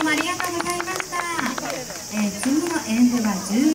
どうもありがとうございました。えー、次の演舞は10